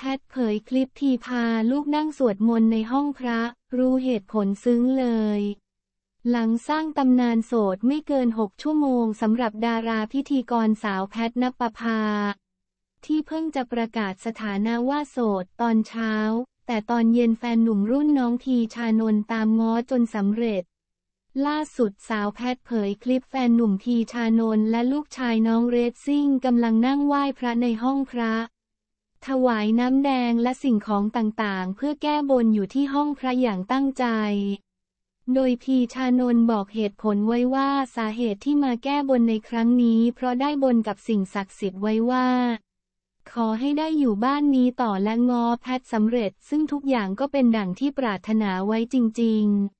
พทย์เผยคลิปทีพาลูกนั่งสวดมนต์ในห้องพระ รู้เหตุผลซึ้งเลย หลังสร้างตำนานโสดไม่เกิน 6 ชั่วโมงสำหรับดาราพิธีกรสาวแพทนปภา ที่เพิ่งจะประกาศสถานะว่าโสดตอนเช้า แต่ตอนเย็นแฟนหนุ่มรุ่นน้องทีชานนตามง้อจนสำเร็จ ล่าสุดสาวแพทเผยคลิปแฟนหนุ่มทีชานนและลูกชายน้องเรซซิ่งกำลังนั่งไหว้พระในห้องพระ ถวายน้ำแดงและสิ่งของต่างๆ เพื่อแก้บนอยู่ที่ห้องพระอย่างตั้งใจ โดยพีชานนท์บอกเหตุผลไว้ว่าสาเหตุที่มาแก้บนในครั้งนี้ เพราะได้บนกับสิ่งศักดิ์สิทธิ์ไว้ว่า ขอให้ได้อยู่บ้านนี้ต่อและงอแพทย์สำเร็จ ซึ่งทุกอย่างก็เป็นดั่งที่ปรารถนาไว้จริง ๆ